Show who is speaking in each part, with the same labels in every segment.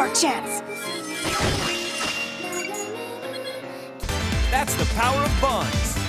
Speaker 1: Our chance.
Speaker 2: That's the power of bonds.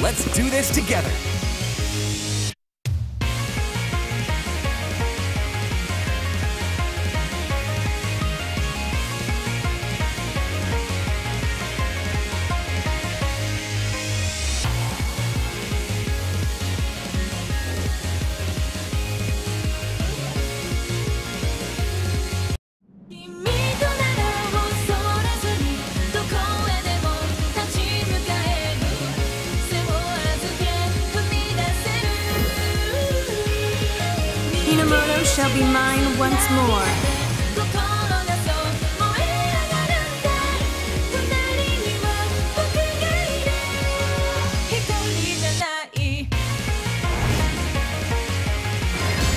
Speaker 2: Let's do this together.
Speaker 1: Shall once more.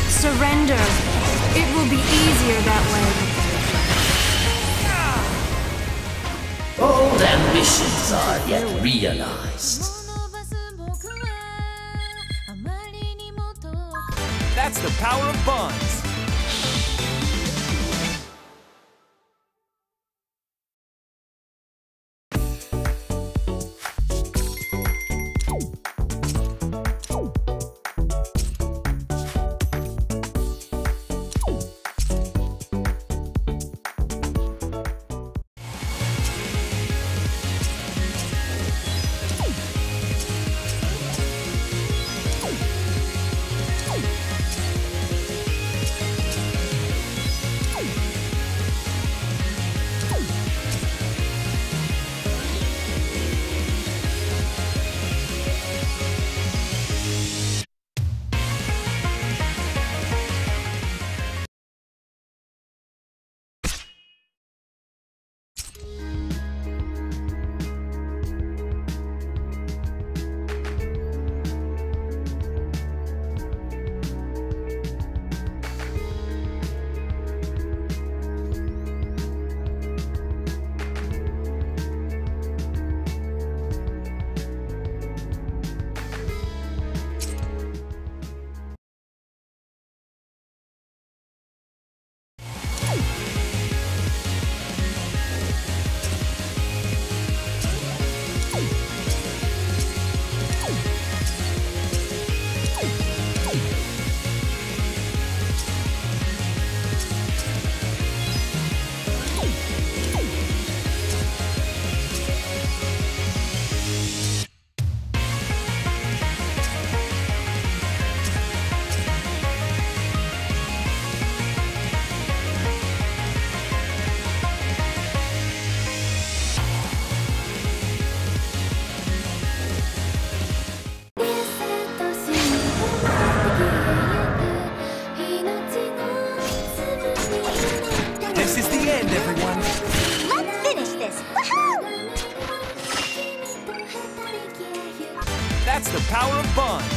Speaker 1: Surrender. It will be easier that way.
Speaker 3: Bold ambitions are yet realized.
Speaker 2: That's the power of bonds.
Speaker 4: Power of bonds.